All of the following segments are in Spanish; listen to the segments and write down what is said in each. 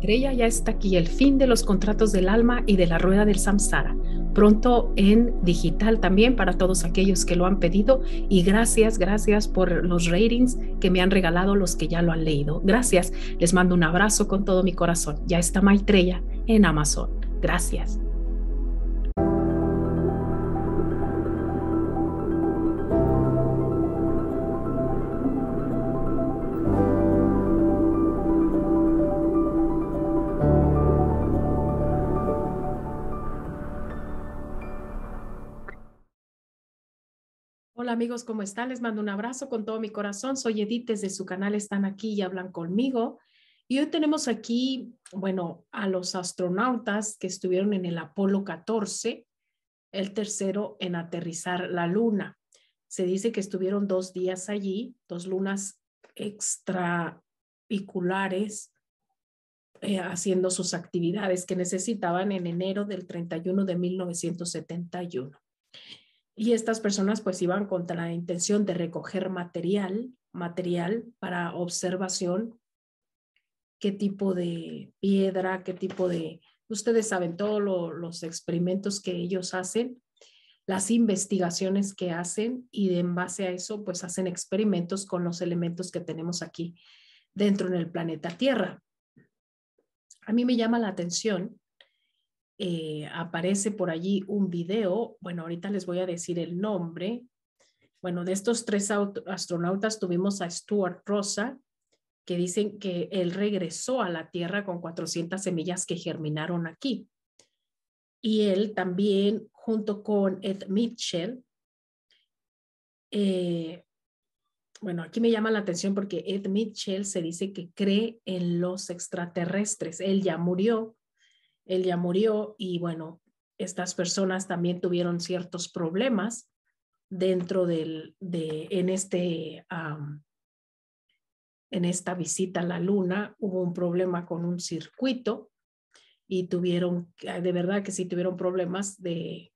Maitreya ya está aquí el fin de los contratos del alma y de la rueda del samsara. Pronto en digital también para todos aquellos que lo han pedido. Y gracias, gracias por los ratings que me han regalado los que ya lo han leído. Gracias. Les mando un abrazo con todo mi corazón. Ya está Maitreya en Amazon. Gracias. Hola amigos, ¿cómo están? Les mando un abrazo con todo mi corazón. Soy Edith desde su canal Están aquí y hablan conmigo. Y hoy tenemos aquí, bueno, a los astronautas que estuvieron en el Apolo 14, el tercero en aterrizar la luna. Se dice que estuvieron dos días allí, dos lunas extrapiculares, eh, haciendo sus actividades que necesitaban en enero del 31 de 1971. Y estas personas pues iban con la intención de recoger material, material para observación, qué tipo de piedra, qué tipo de, ustedes saben todos los experimentos que ellos hacen, las investigaciones que hacen y en base a eso pues hacen experimentos con los elementos que tenemos aquí dentro en el planeta Tierra. A mí me llama la atención eh, aparece por allí un video, bueno, ahorita les voy a decir el nombre. Bueno, de estos tres astronautas tuvimos a Stuart Rosa, que dicen que él regresó a la Tierra con 400 semillas que germinaron aquí. Y él también, junto con Ed Mitchell, eh, bueno, aquí me llama la atención porque Ed Mitchell se dice que cree en los extraterrestres. Él ya murió, él ya murió y bueno, estas personas también tuvieron ciertos problemas dentro del, de, en este, en esta visita a la luna, hubo un problema con un circuito y tuvieron, de verdad que sí tuvieron problemas de,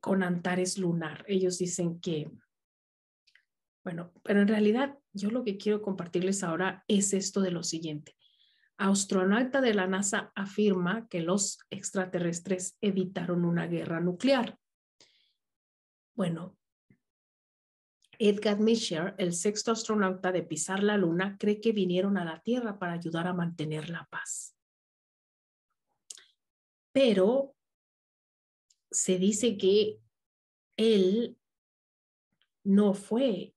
con Antares lunar. Ellos dicen que, bueno, pero en realidad yo lo que quiero compartirles ahora es esto de lo siguiente astronauta de la NASA afirma que los extraterrestres evitaron una guerra nuclear. Bueno, Edgar Mitchell, el sexto astronauta de pisar la Luna, cree que vinieron a la Tierra para ayudar a mantener la paz. Pero se dice que él no fue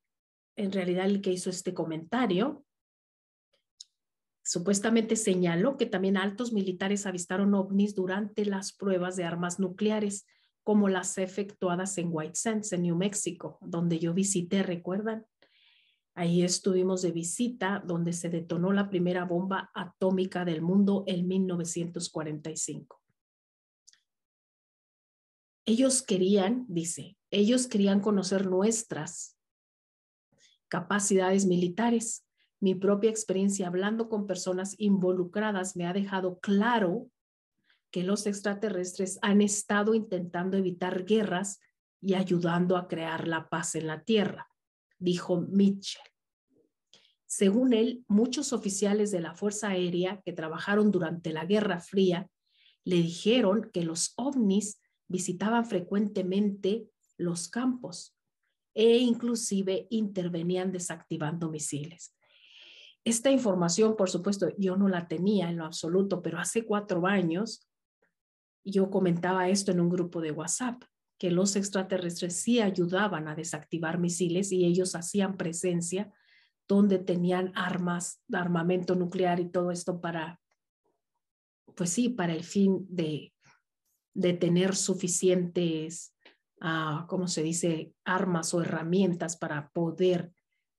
en realidad el que hizo este comentario, Supuestamente señaló que también altos militares avistaron ovnis durante las pruebas de armas nucleares, como las efectuadas en White Sands, en New Mexico, donde yo visité, ¿recuerdan? Ahí estuvimos de visita, donde se detonó la primera bomba atómica del mundo en 1945. Ellos querían, dice, ellos querían conocer nuestras capacidades militares mi propia experiencia hablando con personas involucradas me ha dejado claro que los extraterrestres han estado intentando evitar guerras y ayudando a crear la paz en la Tierra, dijo Mitchell. Según él, muchos oficiales de la Fuerza Aérea que trabajaron durante la Guerra Fría le dijeron que los ovnis visitaban frecuentemente los campos e inclusive intervenían desactivando misiles. Esta información, por supuesto, yo no la tenía en lo absoluto, pero hace cuatro años yo comentaba esto en un grupo de WhatsApp, que los extraterrestres sí ayudaban a desactivar misiles y ellos hacían presencia donde tenían armas, armamento nuclear y todo esto para, pues sí, para el fin de, de tener suficientes, uh, ¿cómo se dice?, armas o herramientas para poder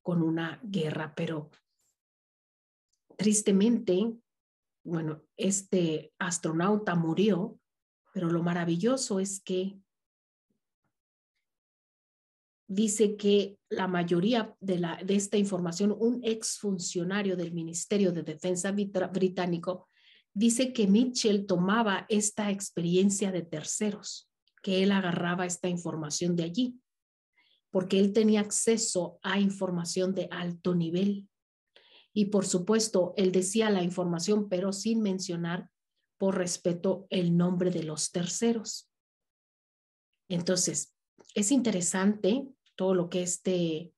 con una guerra, pero Tristemente, bueno, este astronauta murió, pero lo maravilloso es que dice que la mayoría de, la, de esta información, un exfuncionario del Ministerio de Defensa británico, dice que Mitchell tomaba esta experiencia de terceros, que él agarraba esta información de allí, porque él tenía acceso a información de alto nivel Y por supuesto, él decía la información, pero sin mencionar por respeto el nombre de los terceros. Entonces, es interesante todo lo que este,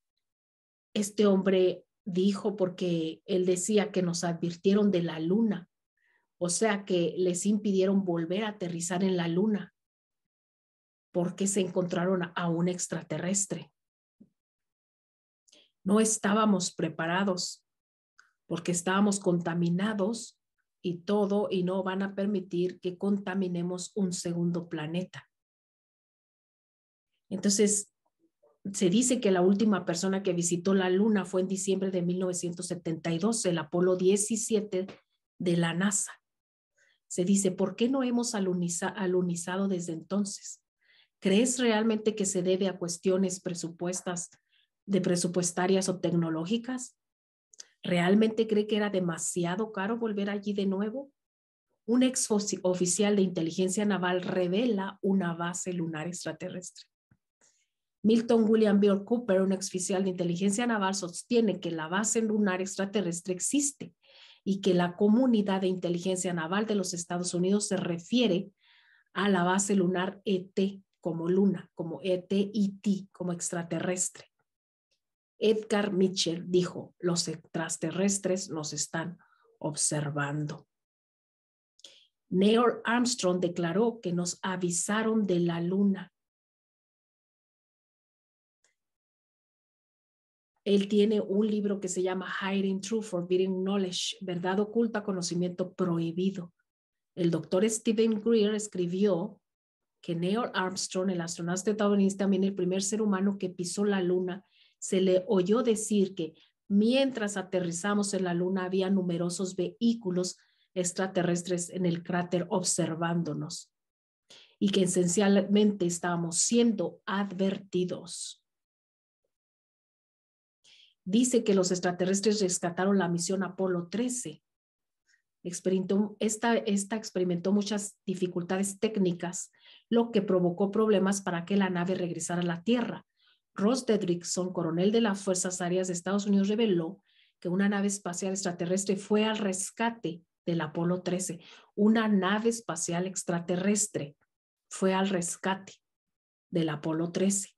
este hombre dijo, porque él decía que nos advirtieron de la luna, o sea que les impidieron volver a aterrizar en la luna porque se encontraron a un extraterrestre. No estábamos preparados porque estábamos contaminados y todo y no van a permitir que contaminemos un segundo planeta. Entonces, se dice que la última persona que visitó la Luna fue en diciembre de 1972, el Apolo 17 de la NASA. Se dice, ¿por qué no hemos alunizado desde entonces? ¿Crees realmente que se debe a cuestiones presupuestas, de presupuestarias o tecnológicas? ¿Realmente cree que era demasiado caro volver allí de nuevo? Un ex oficial de inteligencia naval revela una base lunar extraterrestre. Milton William Bill Cooper, un ex oficial de inteligencia naval, sostiene que la base lunar extraterrestre existe y que la comunidad de inteligencia naval de los Estados Unidos se refiere a la base lunar ET como luna, como ET, como extraterrestre. Edgar Mitchell dijo, los extraterrestres nos están observando. Neil Armstrong declaró que nos avisaron de la luna. Él tiene un libro que se llama Hiding Truth, Forbidden Knowledge, verdad oculta, conocimiento prohibido. El doctor Stephen Greer escribió que Neil Armstrong, el astronauta estadounidense, también el primer ser humano que pisó la luna, se le oyó decir que mientras aterrizamos en la luna había numerosos vehículos extraterrestres en el cráter observándonos y que esencialmente estábamos siendo advertidos. Dice que los extraterrestres rescataron la misión Apolo 13. Experimentó, esta, esta experimentó muchas dificultades técnicas lo que provocó problemas para que la nave regresara a la Tierra. Ross Dedrickson, coronel de las Fuerzas Aéreas de Estados Unidos, reveló que una nave espacial extraterrestre fue al rescate del Apolo 13. Una nave espacial extraterrestre fue al rescate del Apolo 13.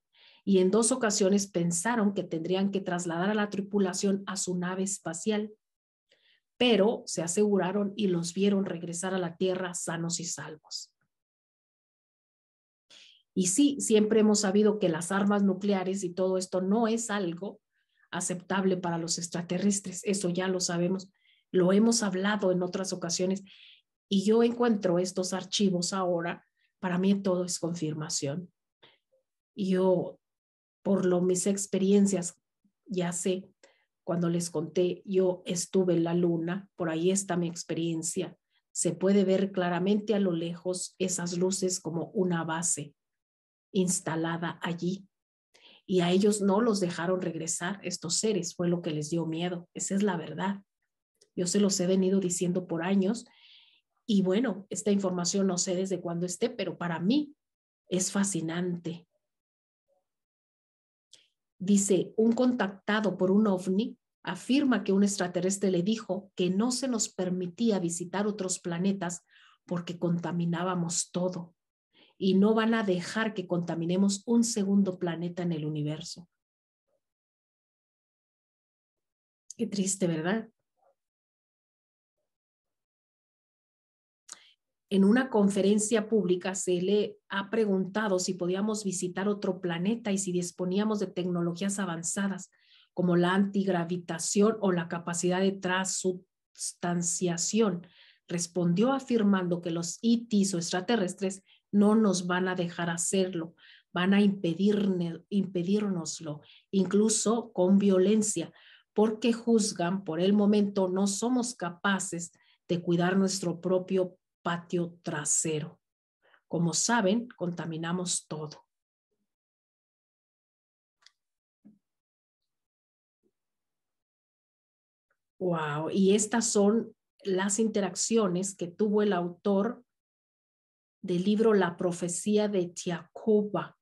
Y en dos ocasiones pensaron que tendrían que trasladar a la tripulación a su nave espacial, pero se aseguraron y los vieron regresar a la Tierra sanos y salvos. Y sí, siempre hemos sabido que las armas nucleares y todo esto no es algo aceptable para los extraterrestres. Eso ya lo sabemos, lo hemos hablado en otras ocasiones. Y yo encuentro estos archivos ahora, para mí todo es confirmación. Yo, por lo mis experiencias, ya sé, cuando les conté, yo estuve en la luna, por ahí está mi experiencia. Se puede ver claramente a lo lejos esas luces como una base instalada allí. Y a ellos no los dejaron regresar, estos seres, fue lo que les dio miedo. Esa es la verdad. Yo se los he venido diciendo por años. Y bueno, esta información no sé desde cuándo esté, pero para mí es fascinante. Dice, un contactado por un ovni afirma que un extraterrestre le dijo que no se nos permitía visitar otros planetas porque contaminábamos todo y no van a dejar que contaminemos un segundo planeta en el universo. Qué triste, ¿verdad? En una conferencia pública se le ha preguntado si podíamos visitar otro planeta y si disponíamos de tecnologías avanzadas como la antigravitación o la capacidad de transustanciación. Respondió afirmando que los ETs o extraterrestres no nos van a dejar hacerlo, van a impedirnos, impedirnoslo, incluso con violencia, porque juzgan por el momento no somos capaces de cuidar nuestro propio patio trasero. Como saben, contaminamos todo. Wow, y estas son las interacciones que tuvo el autor del libro La profecía de Tiakoba,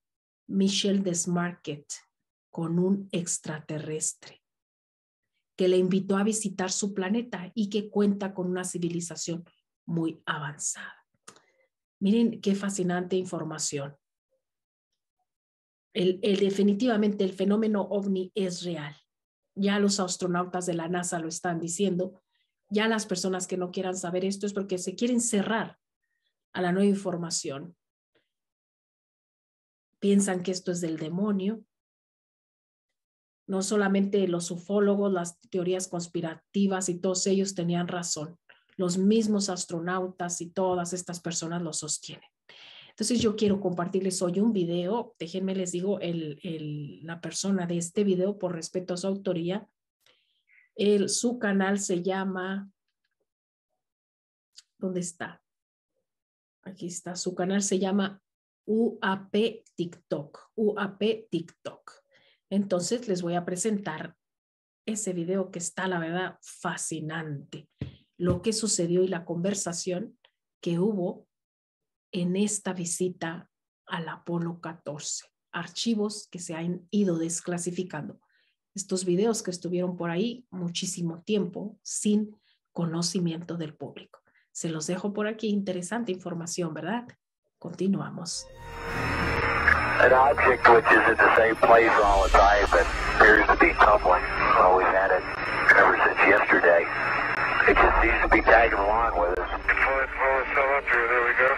Michel Desmarket, con un extraterrestre. que le invitó a visitar su planeta y que cuenta con una civilización muy avanzada. Miren qué fascinante información. El, definitivamente el fenómeno ovni es real. Ya los astronautas de la NASA lo están diciendo. Ya las personas que no quieran saber esto es porque se quieren cerrar a la nueva información. Piensan que esto es del demonio, no solamente los ufólogos, las teorías conspirativas y todos ellos tenían razón. Los mismos astronautas y todas estas personas lo sostienen. Entonces yo quiero compartirles hoy un video. Déjenme les digo la persona de este video por respeto a su autoría. El, su canal se llama, ¿dónde está? Aquí está, su canal se llama UAP TikTok, UAP TikTok. Entonces les voy a presentar ese video que está, la verdad, fascinante. Lo que sucedió y la conversación que hubo en esta visita al Apolo 14. Archivos que se han ido desclasificando. Estos videos que estuvieron por ahí muchísimo tiempo sin conocimiento del público. Se los dejo por aquí. Interesante información, ¿verdad? Continuamos. an object which is at the same place all the time but appears to be tumbling. Always had it ever since yesterday. It just seems to be tagging along with us. Pull it, pull it still up here. There we go.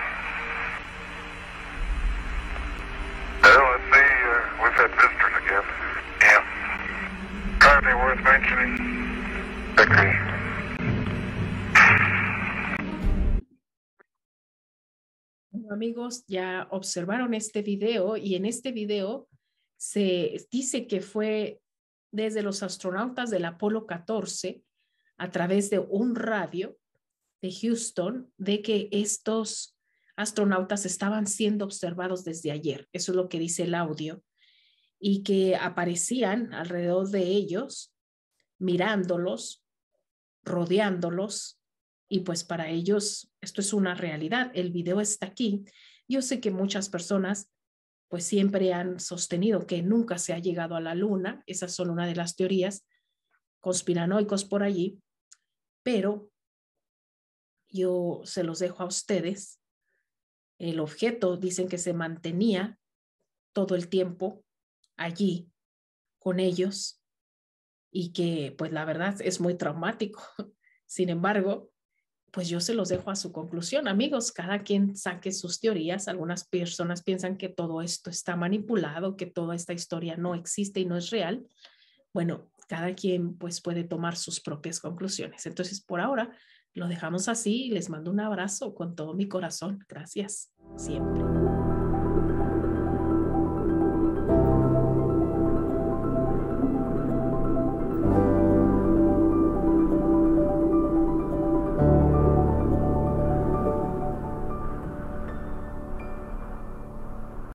Well, let's see. Uh, we've had visitors again. Yeah. Probably worth mentioning. Agree. Amigos ya observaron este video y en este video se dice que fue desde los astronautas del Apolo 14 a través de un radio de Houston de que estos astronautas estaban siendo observados desde ayer. Eso es lo que dice el audio y que aparecían alrededor de ellos mirándolos, rodeándolos y pues para ellos esto es una realidad. El video está aquí. Yo sé que muchas personas pues siempre han sostenido que nunca se ha llegado a la luna. Esas son una de las teorías conspiranoicos por allí. Pero yo se los dejo a ustedes. El objeto dicen que se mantenía todo el tiempo allí con ellos y que pues la verdad es muy traumático. Sin embargo, pues yo se los dejo a su conclusión. Amigos, cada quien saque sus teorías. Algunas personas piensan que todo esto está manipulado, que toda esta historia no existe y no es real. Bueno, cada quien pues puede tomar sus propias conclusiones. Entonces, por ahora lo dejamos así. Les mando un abrazo con todo mi corazón. Gracias siempre.